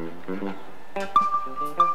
Mm-hmm.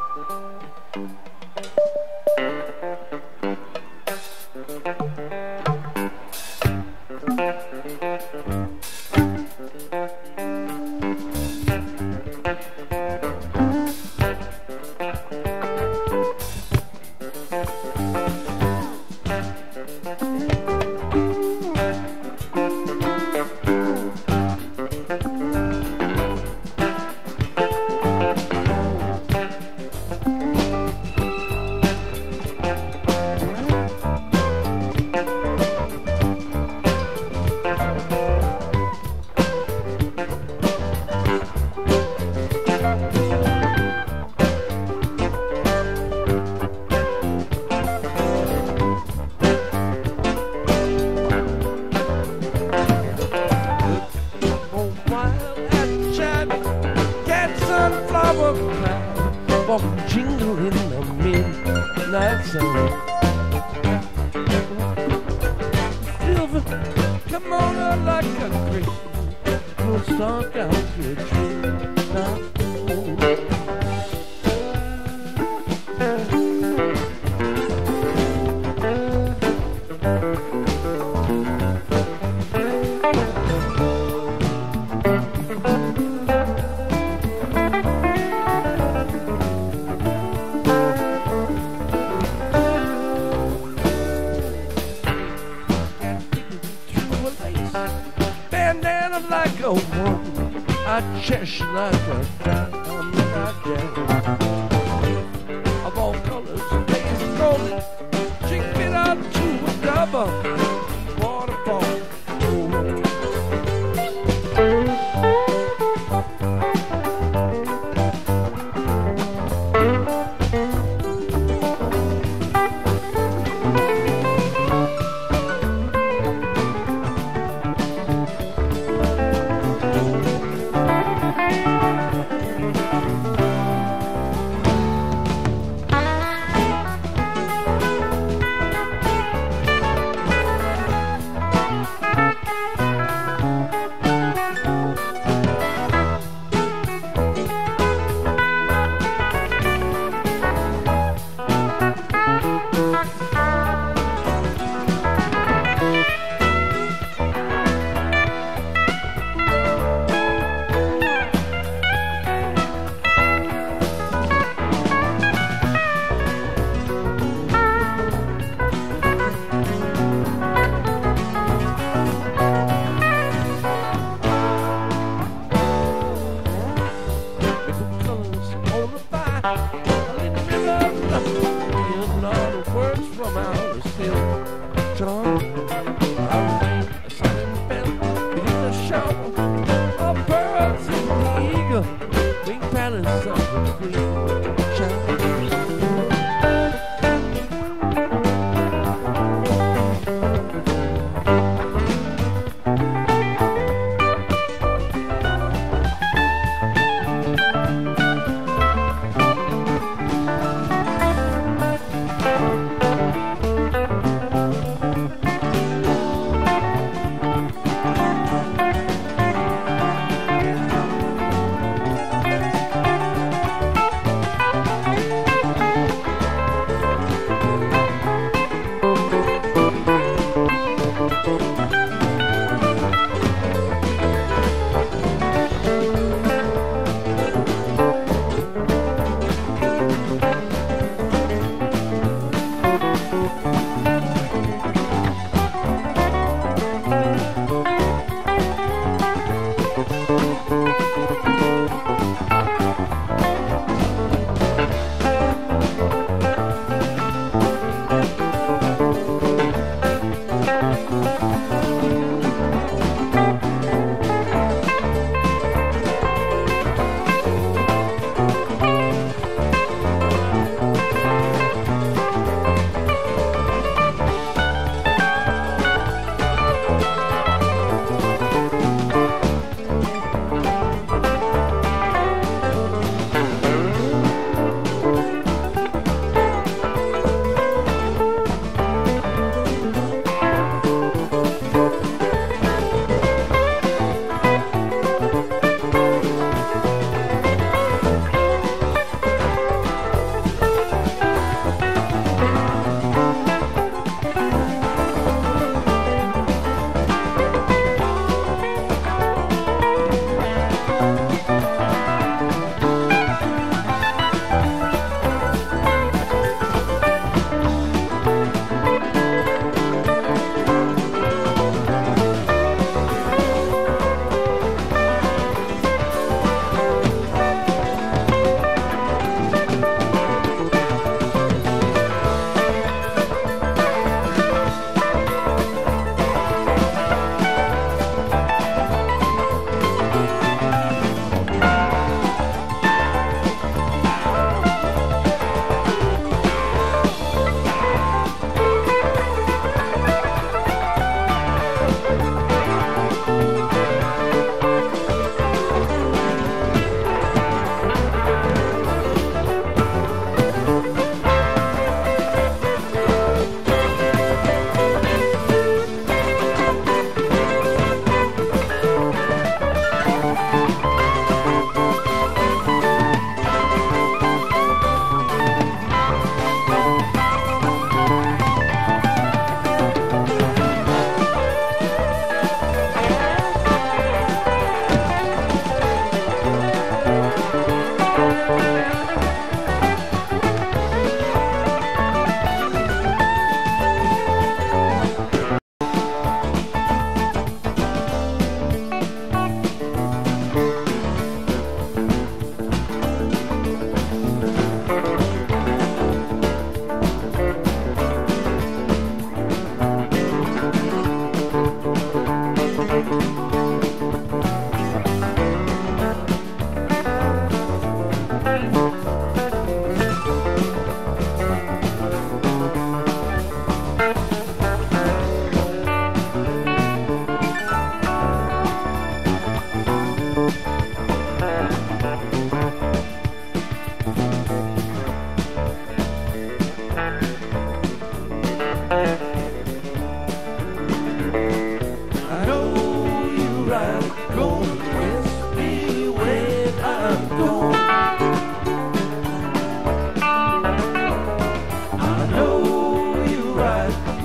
don't stop out your dream. na češ na to, tam na.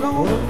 gone.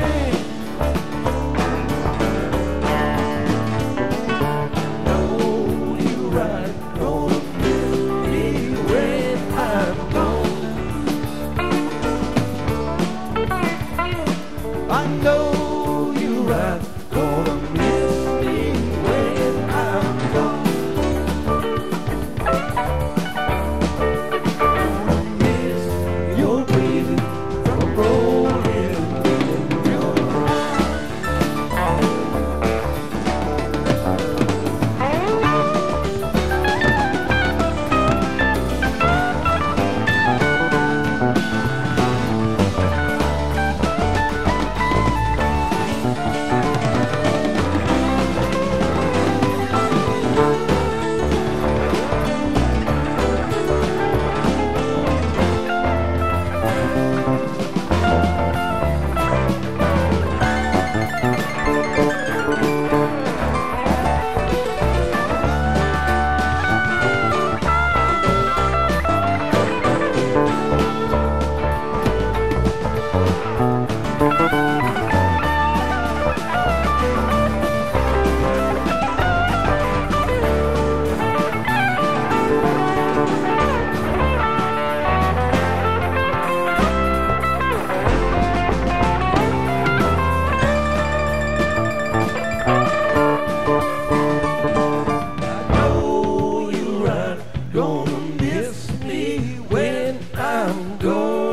door.